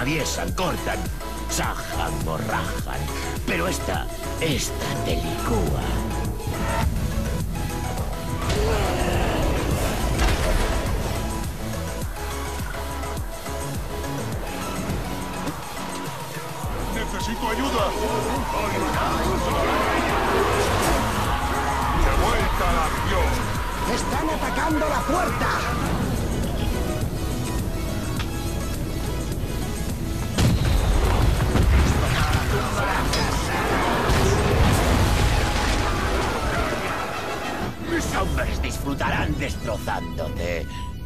atraviesan, cortan, sajan, morrajan. Pero esta, esta te licúa. ¡Necesito ayuda! ¡De vuelta la avión! ¡Están atacando la puerta!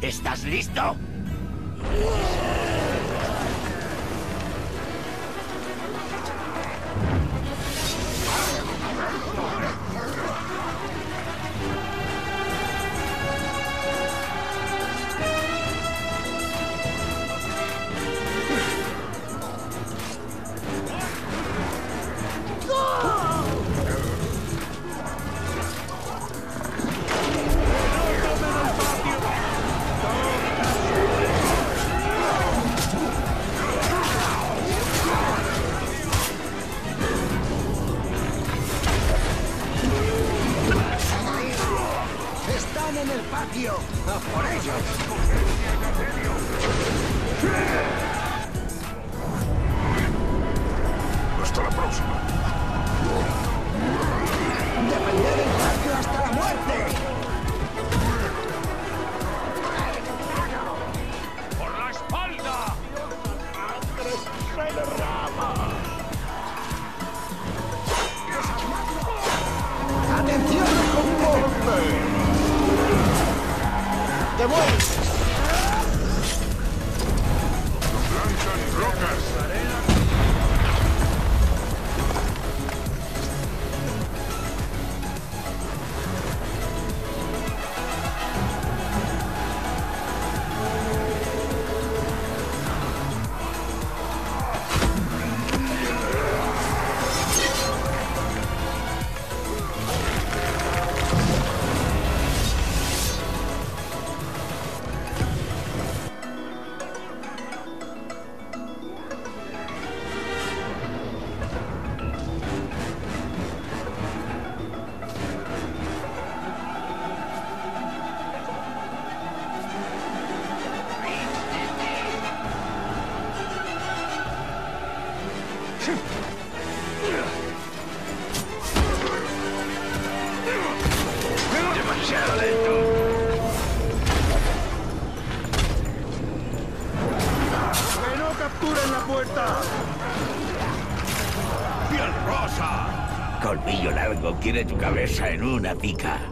¿Estás listo? ¡A por ellos! en una pica.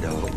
shadow.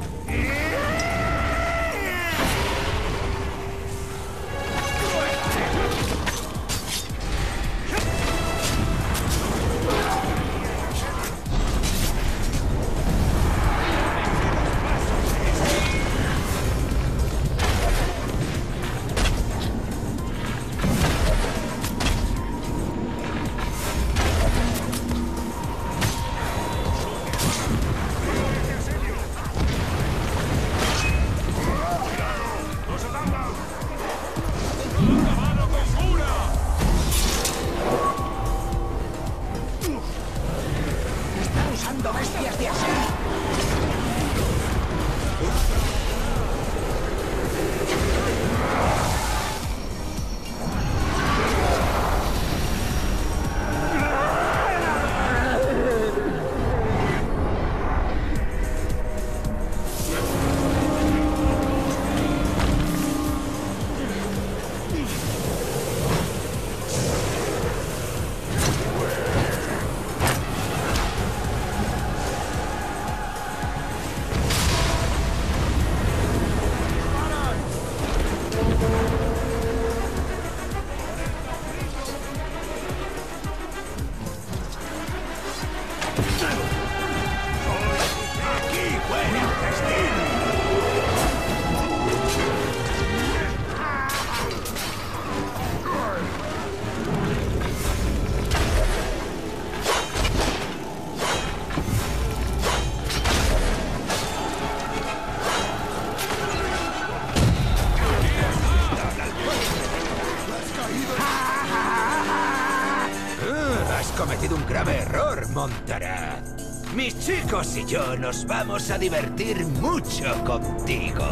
Mis chicos y yo nos vamos a divertir mucho contigo.